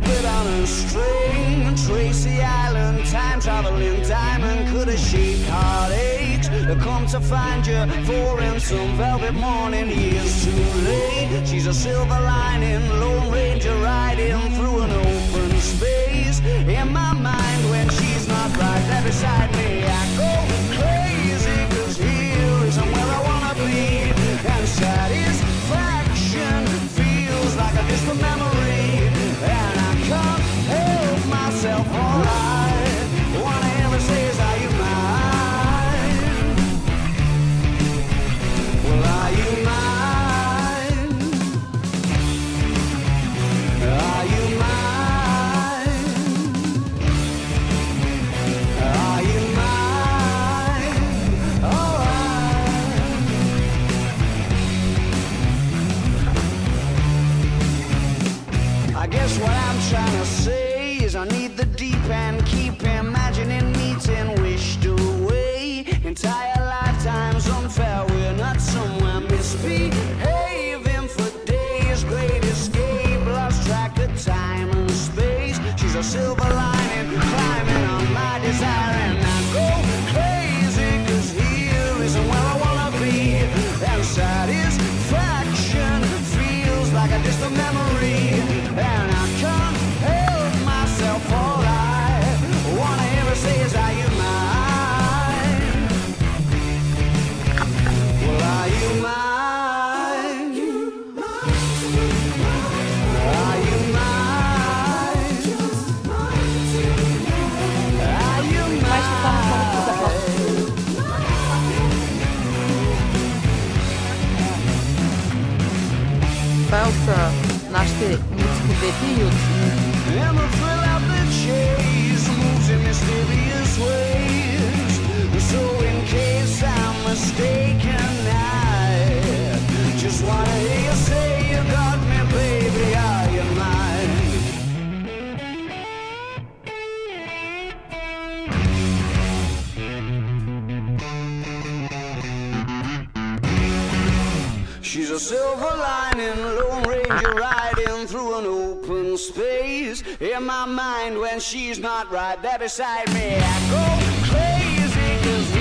puppet on a string. Tracy Island, time traveling diamond could have shaped heartaches. To come to find you for in some velvet morning. Years too late. She's a silver lining, Lone Ranger what I'm trying to say is I need the deep end, keep imagining meeting wished away. Entire lifetimes unfair, we're not somewhere misbehaving for days. Great escape, lost track of time and space. She's a silver lining, Belsa, naște mulți cu vetiuți. Mm-hmm. She's a silver lining, Lone Ranger riding through an open space. In my mind, when she's not right there beside me, I go crazy. Cause